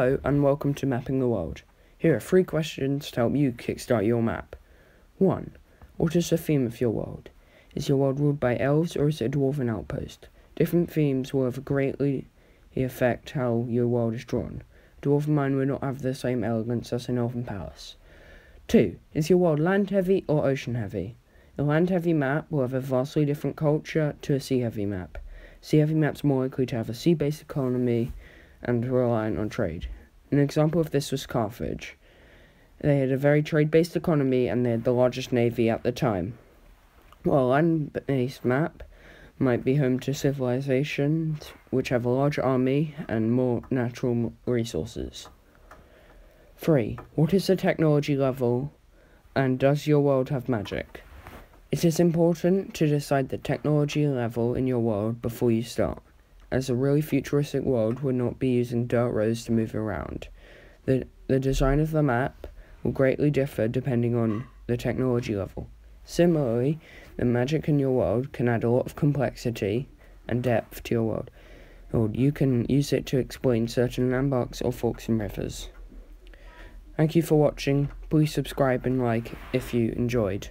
and welcome to Mapping the World. Here are three questions to help you kickstart your map. 1. What is the theme of your world? Is your world ruled by elves or is it a dwarven outpost? Different themes will have greatly affect how your world is drawn. A dwarven mine will not have the same elegance as an elven palace. 2. Is your world land heavy or ocean heavy? A land heavy map will have a vastly different culture to a sea heavy map. Sea heavy maps are more likely to have a sea based economy and reliant on trade. An example of this was Carthage. They had a very trade based economy and they had the largest navy at the time. While a land based map might be home to civilizations which have a large army and more natural resources. 3. What is the technology level and does your world have magic? It is important to decide the technology level in your world before you start as a really futuristic world would not be using dirt roads to move around. The, the design of the map will greatly differ depending on the technology level. Similarly, the magic in your world can add a lot of complexity and depth to your world. Or you can use it to explain certain landmarks or forks and rivers. Thank you for watching. Please subscribe and like if you enjoyed.